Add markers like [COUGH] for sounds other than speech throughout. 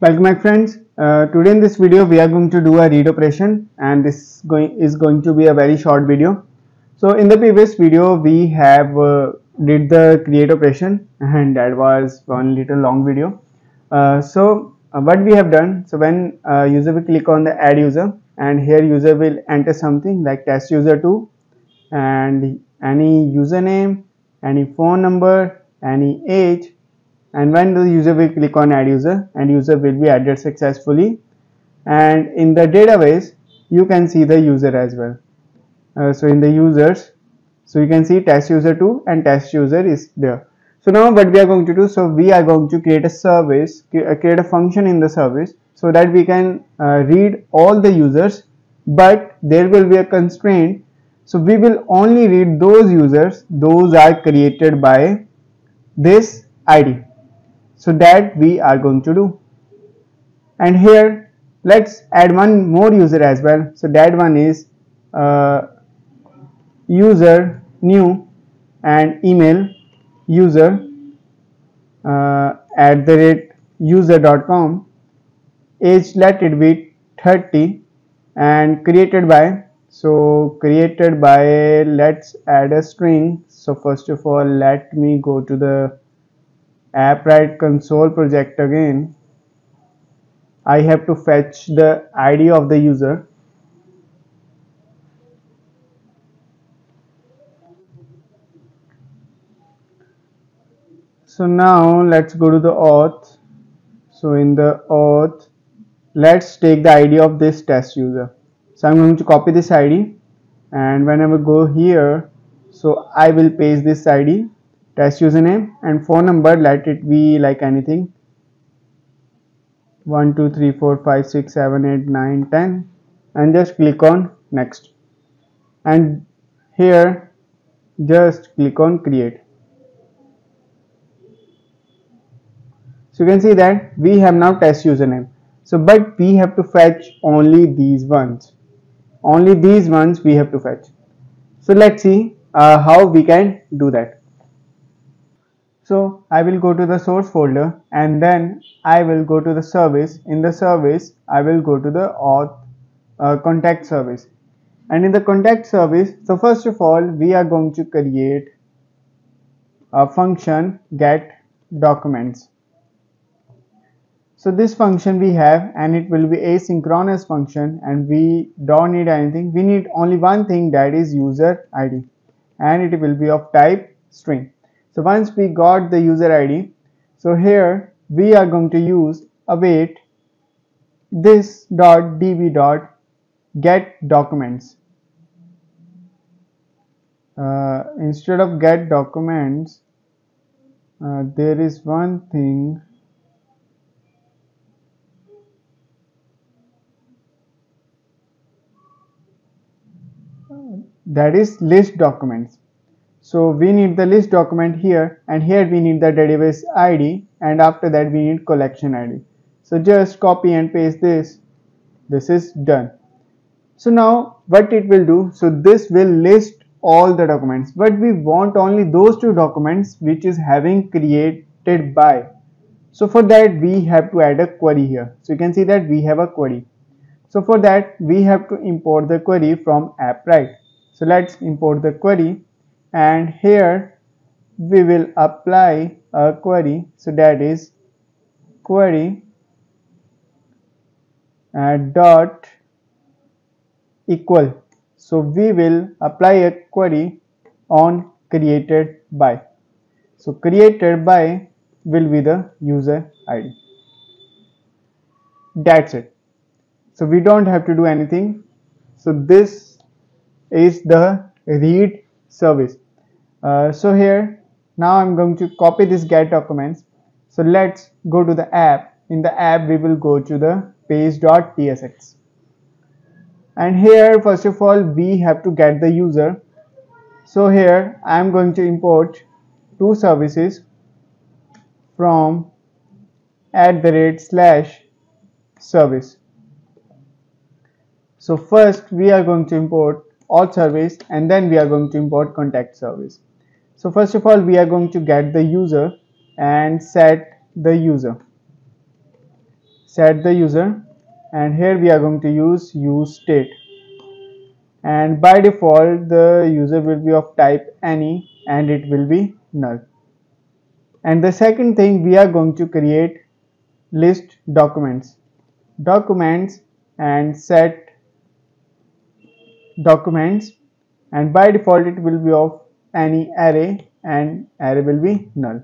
Welcome my friends. Uh, today in this video we are going to do a read operation and this going is going to be a very short video. So in the previous video we have uh, did the create operation and that was one little long video. Uh, so uh, what we have done so when uh, user will click on the add user and here user will enter something like test user 2 and any username any phone number any age and when the user will click on add user and user will be added successfully. And in the database you can see the user as well. Uh, so in the users so you can see test user 2 and test user is there. So now what we are going to do so we are going to create a service uh, create a function in the service so that we can uh, read all the users but there will be a constraint. So we will only read those users those are created by this id so that we are going to do. And here let's add one more user as well. So that one is uh, user new and email user uh, at the rate user.com age let it be 30 and created by so created by let's add a string. So first of all let me go to the Appwrite console project again I have to fetch the ID of the user. So now let's go to the auth. So in the auth let's take the ID of this test user. So I'm going to copy this ID and whenever go here so I will paste this ID test username and phone number. Let it be like anything. 1 2 3 4 5 6 7 8 9 10 and just click on next. And here just click on create. So you can see that we have now test username. So but we have to fetch only these ones. Only these ones we have to fetch. So let's see uh, how we can do that so I will go to the source folder and then I will go to the service. In the service, I will go to the auth uh, contact service. And in the contact service, so first of all, we are going to create a function get documents. So this function we have and it will be asynchronous function and we don't need anything. We need only one thing that is user ID and it will be of type string. So once we got the user ID, so here we are going to use await this dot db dot get documents. Uh, instead of get documents, uh, there is one thing that is list documents so we need the list document here and here we need the database ID and after that we need collection ID. So just copy and paste this. This is done. So now what it will do, so this will list all the documents but we want only those two documents which is having created by. So for that we have to add a query here. So you can see that we have a query. So for that we have to import the query from Appwrite. So let's import the query and here we will apply a query. So that is query uh, dot equal. So we will apply a query on created by. So created by will be the user id that's it. So we don't have to do anything. So this is the read service uh, so here now I'm going to copy this get documents. So let's go to the app. In the app we will go to the page.tsx and here first of all we have to get the user. So here I'm going to import two services from at the rate slash service. So first we are going to import auth service and then we are going to import contact service so first of all we are going to get the user and set the user. Set the user and here we are going to use use state. And by default the user will be of type any and it will be null. And the second thing we are going to create list documents. Documents and set documents. And by default it will be of any array and array will be null.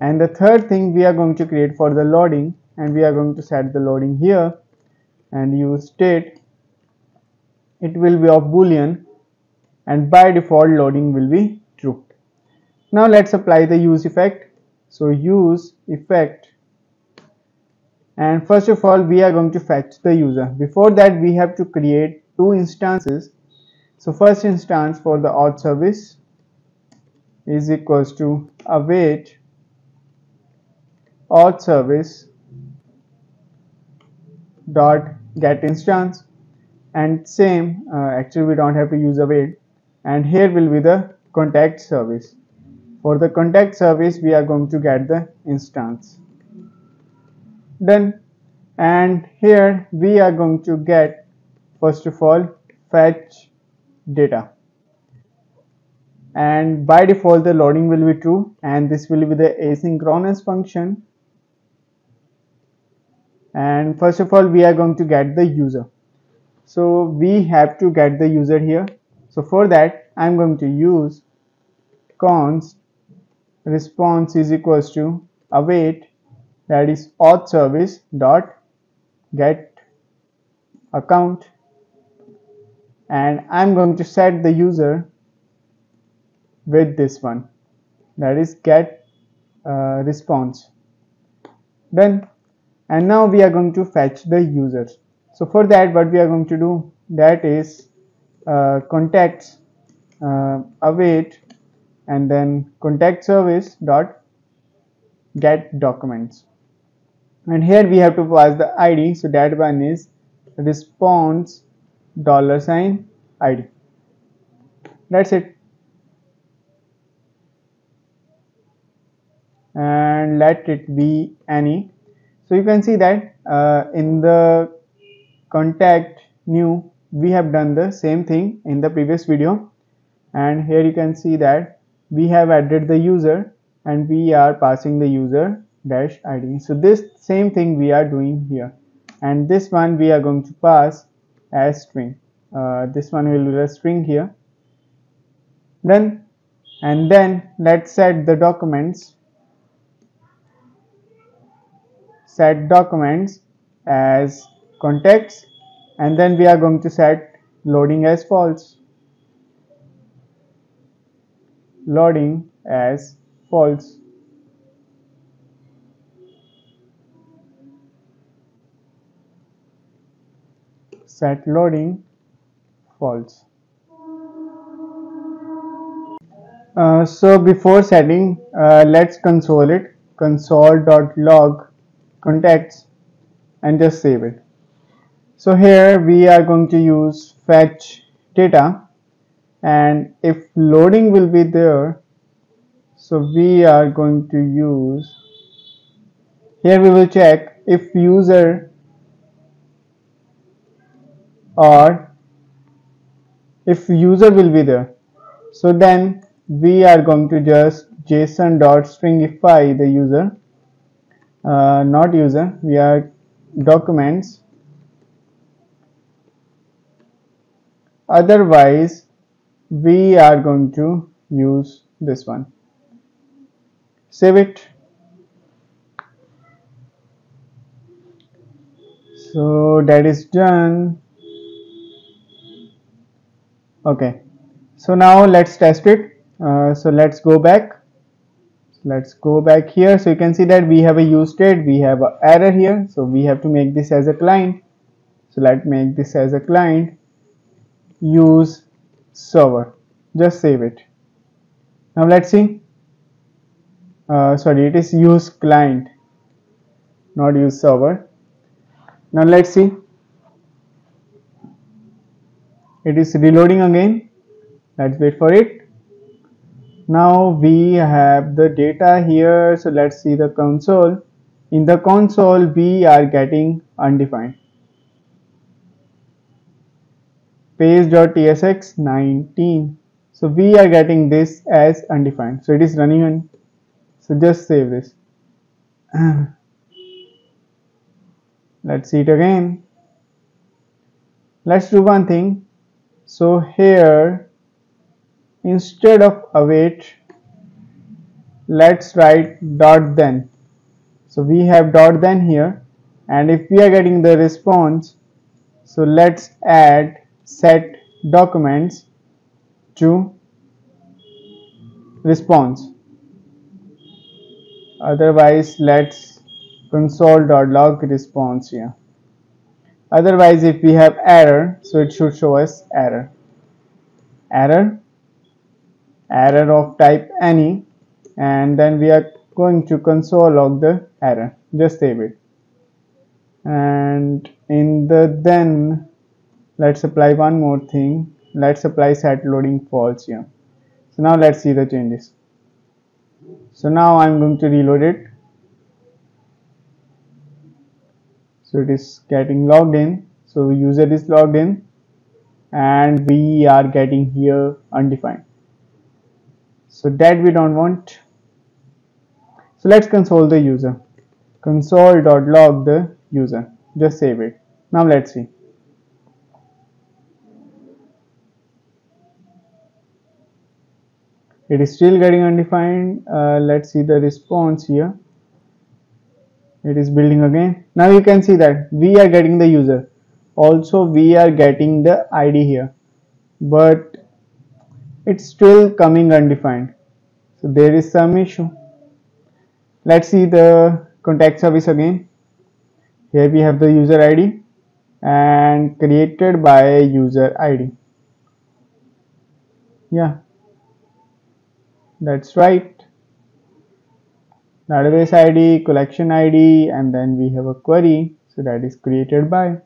And the third thing we are going to create for the loading and we are going to set the loading here and use state it will be of boolean and by default loading will be true. Now let's apply the use effect. So use effect. And first of all we are going to fetch the user. Before that we have to create two instances. So first instance for the auth service is equals to await auth service dot get instance. And same uh, actually we don't have to use await. And here will be the contact service. For the contact service we are going to get the instance. Done. And here we are going to get first of all fetch data and by default the loading will be true. And this will be the asynchronous function. And first of all we are going to get the user. So we have to get the user here. So for that I'm going to use const response is equals to await that is auth service dot get account. And I'm going to set the user with this one. That is get uh, response. Done and now we are going to fetch the users. So for that what we are going to do that is uh, contacts uh, await and then contact service dot get documents. And here we have to pass the id so that one is response dollar sign id that's it and let it be any. So you can see that uh, in the contact new we have done the same thing in the previous video. And here you can see that we have added the user and we are passing the user dash id so this same thing we are doing here. And this one we are going to pass as string. Uh, this one will be a string here. Then and then let's set the documents set documents as context and then we are going to set loading as false. Loading as false. Set loading false. Uh, so before setting uh, let's console it. console.log contacts and just save it. So here we are going to use fetch data and if loading will be there so we are going to use here we will check if user or if user will be there. So then we are going to just json dot stringify the user uh, not user we are documents. Otherwise we are going to use this one. Save it. So that is done. Okay. So now let's test it. Uh, so let's go back let's go back here. So you can see that we have a use state we have an error here. So we have to make this as a client. So let's make this as a client use server. Just save it. Now let's see. Uh, sorry it is use client not use server. Now let's see. It is reloading again. Let's wait for it now we have the data here so let's see the console. In the console we are getting undefined. Page.tsx 19 so we are getting this as undefined. So it is running so just save this. [CLEARS THROAT] Let's see it again. Let's do one thing. So here instead of await let's write dot then. So we have dot then here. And if we are getting the response so let's add set documents to response. Otherwise let's console.log response here. Otherwise if we have error so it should show us error. Error error of type any and then we are going to console log the error. Just save it. And in the then let's apply one more thing. Let's apply set loading false here. So now let's see the changes. So now I'm going to reload it. So it is getting logged in. So user is logged in. And we are getting here undefined so that we don't want. So let's console the user. Console.log the user. Just save it. Now let's see. It is still getting undefined. Uh, let's see the response here. It is building again. Now you can see that we are getting the user. Also we are getting the id here. But it's still coming undefined. So there is some issue. Let's see the contact service again. Here we have the user id and created by user id yeah. That's right. Database id collection id and then we have a query. So that is created by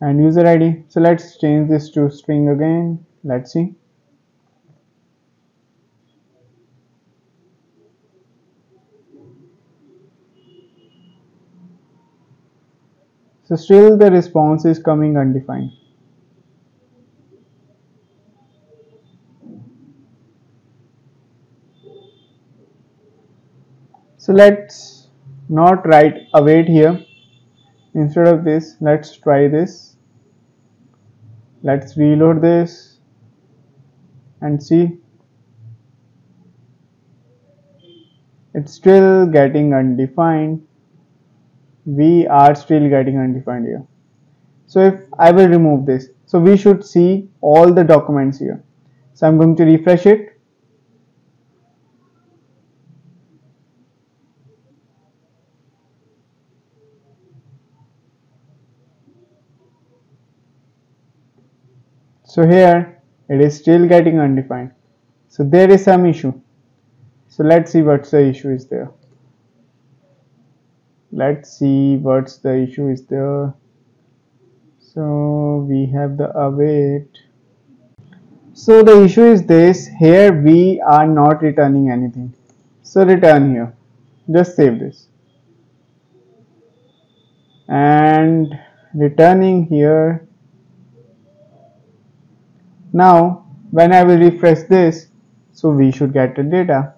and user id so let's change this to string again. Let's see so still the response is coming undefined. So let's not write await here. Instead of this let's try this. Let's reload this and see. It's still getting undefined we are still getting undefined here. So if I will remove this so we should see all the documents here. So I'm going to refresh it. So here it is still getting undefined. So there is some issue. So let's see what's the issue is there let's see what's the issue is there. So we have the await. So the issue is this. Here we are not returning anything. So return here. Just save this. And returning here. Now when I will refresh this so we should get the data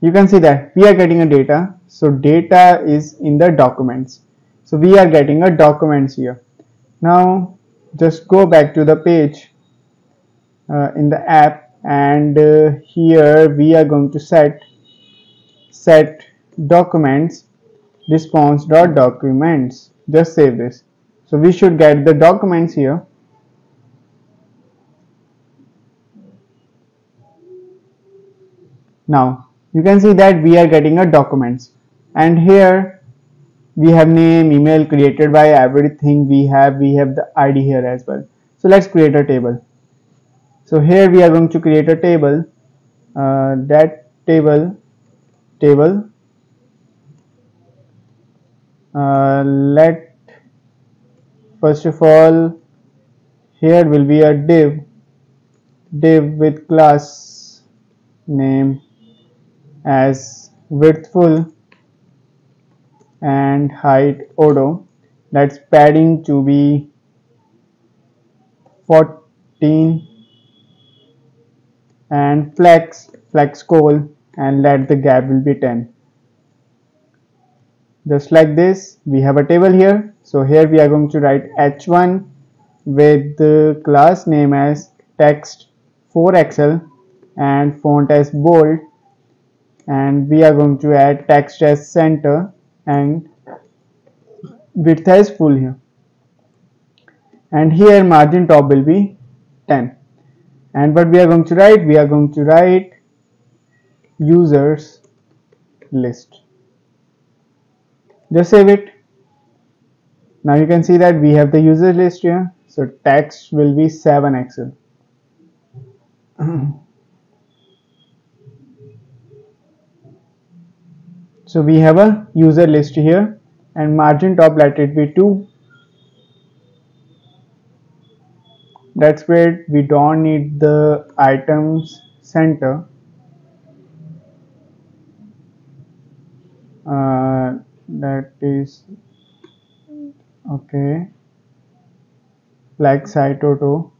you can see that we are getting a data. So data is in the documents. So we are getting a documents here. Now just go back to the page uh, in the app and uh, here we are going to set set documents response dot documents. Just save this. So we should get the documents here. Now you can see that we are getting a documents and here we have name, email created by everything we have, we have the ID here as well. So let's create a table. So here we are going to create a table uh, that table table uh, let first of all here will be a div div with class name as width full and height auto let's padding to be 14 and flex flex call and let the gap will be 10 just like this we have a table here. So here we are going to write h1 with the class name as text 4xl and font as bold and we are going to add text as center and width as full here. And here margin top will be 10 and what we are going to write? We are going to write users list. Just save it. Now you can see that we have the user list here. So text will be 7xl [CLEARS THROAT] so we have a user list here and margin top let it be 2 that's great we don't need the items center. Uh, that is okay. Height auto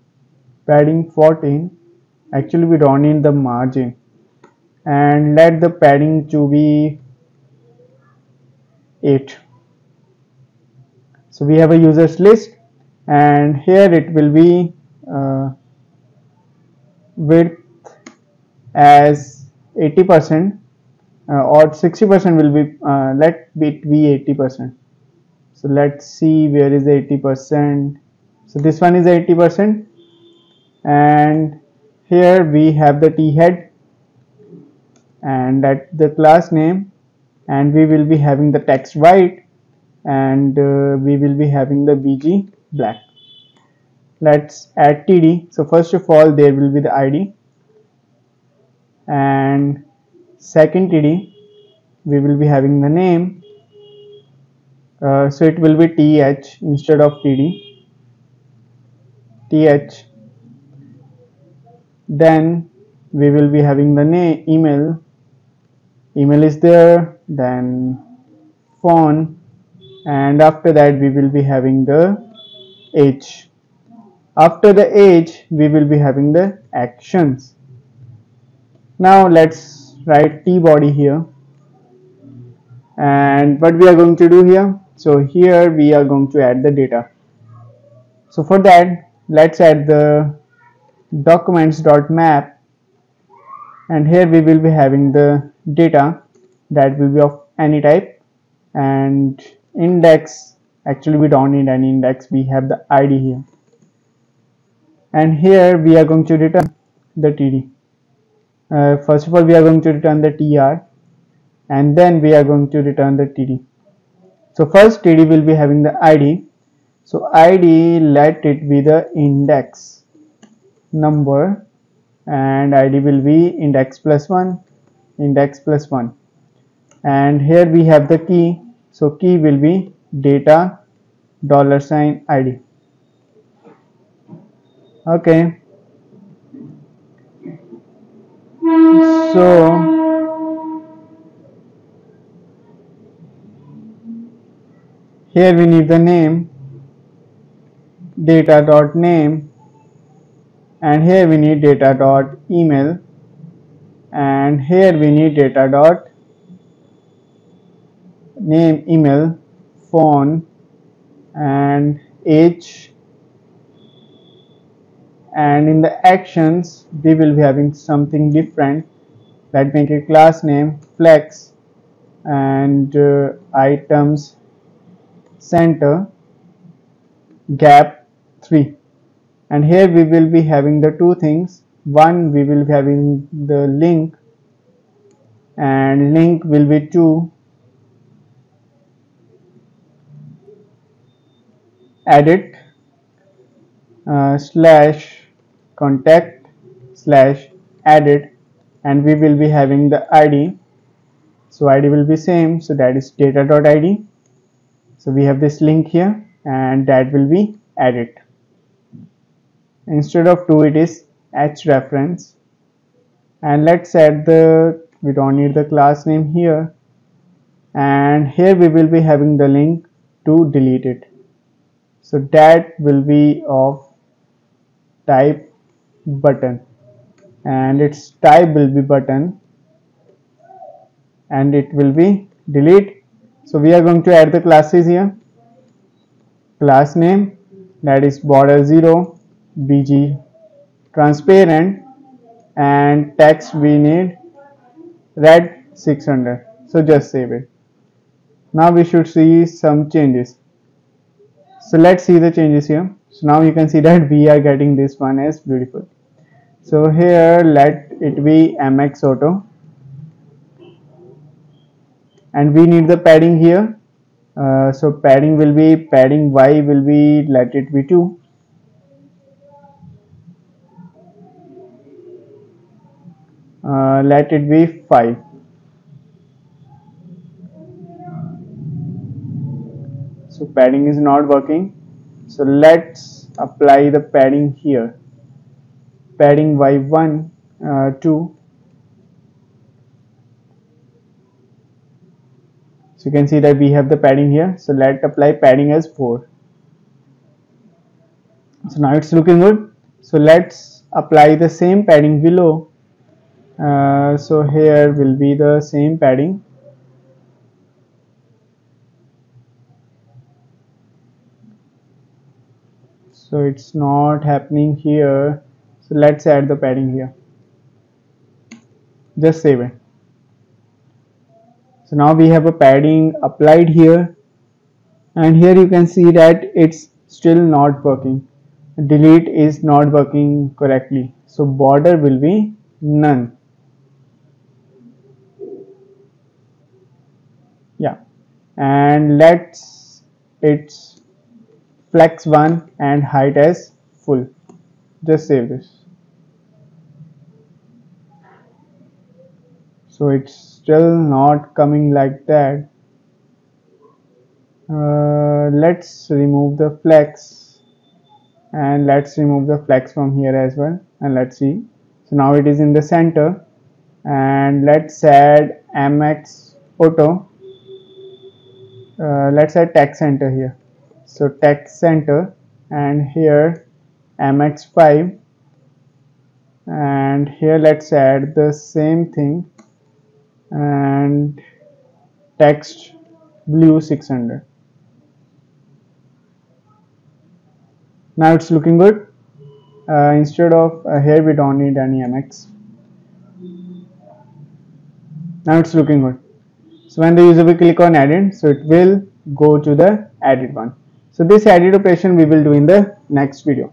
padding 14 actually we don't need the margin. And let the padding to be 8 so we have a users list and here it will be uh, width as 80 percent uh, or 60 percent will be uh, let it be 80 percent. So let's see where is 80 percent. So this one is 80 percent and here we have the t head and that the class name and we will be having the text white and uh, we will be having the bg black. Let's add td so first of all there will be the id and second td we will be having the name. Uh, so it will be th instead of td th then we will be having the name email. Email is there then phone and after that we will be having the age. After the age we will be having the actions. Now let's write t body here. And what we are going to do here? So here we are going to add the data. So for that let's add the documents.map and here we will be having the data that will be of any type. And index actually we don't need any index we have the id here. And here we are going to return the td uh, first of all we are going to return the tr and then we are going to return the td so first td will be having the id so id let it be the index number and id will be index plus 1 index plus 1 and here we have the key. So key will be data dollar sign id okay. So here we need the name data dot name and here we need data dot email and here we need data dot name email phone and age. And in the actions we will be having something different let me make a class name flex and uh, items center gap 3 and here we will be having the two things. One we will be having the link and link will be 2 edit uh, slash contact slash added and we will be having the id so id will be same. So that is data.id so we have this link here and that will be added instead of 2 it is h reference and let's add the we don't need the class name here. And here we will be having the link to delete it so that will be of type button. And its type will be button. And it will be delete. So we are going to add the classes here. Class name that is border 0 bg transparent and text we need red 600 so just save it. Now we should see some changes so let's see the changes here. So now you can see that we are getting this one as beautiful. So here let it be mx auto. And we need the padding here. Uh, so padding will be padding y will be let it be 2 uh, let it be 5 so padding is not working. So let's apply the padding here. Padding y1 uh, 2 so you can see that we have the padding here. So let's apply padding as 4 so now it's looking good. So let's apply the same padding below. Uh, so here will be the same padding so it's not happening here. So let's add the padding here. Just save it. So now we have a padding applied here. And here you can see that it's still not working. Delete is not working correctly. So border will be none. Yeah. And let's its flex 1 and height as full. Just save this. So it's still not coming like that. Uh, let's remove the flex and let's remove the flex from here as well. And let's see. So now it is in the center. And let's add mx auto. Uh, let's add text center here so text center and here mx5 and here let's add the same thing. And text blue 600 now it's looking good. Uh, instead of uh, here we don't need any mx now it's looking good. So when the user will click on edit so it will go to the edit one so this edit operation we will do in the next video